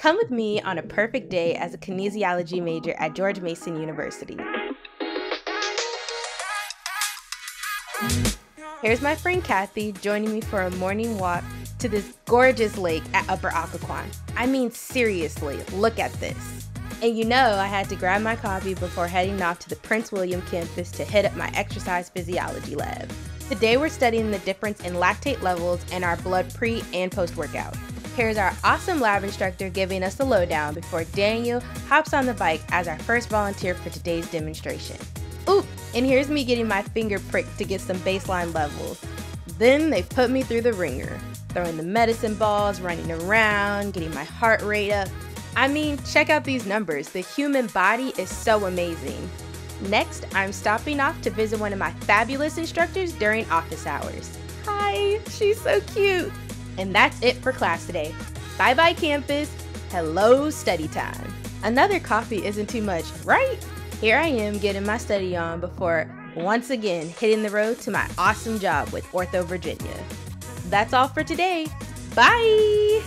Come with me on a perfect day as a kinesiology major at George Mason University. Here's my friend Kathy joining me for a morning walk to this gorgeous lake at Upper Occoquan. I mean, seriously, look at this. And you know, I had to grab my coffee before heading off to the Prince William campus to hit up my exercise physiology lab. Today, we're studying the difference in lactate levels in our blood pre and post workout. Here's our awesome lab instructor giving us the lowdown before Daniel hops on the bike as our first volunteer for today's demonstration. Oop, and here's me getting my finger pricked to get some baseline levels. Then they put me through the ringer, throwing the medicine balls, running around, getting my heart rate up. I mean, check out these numbers. The human body is so amazing. Next, I'm stopping off to visit one of my fabulous instructors during office hours. Hi, she's so cute. And that's it for class today. Bye bye, campus. Hello, study time. Another coffee isn't too much, right? Here I am getting my study on before once again hitting the road to my awesome job with Ortho Virginia. That's all for today. Bye!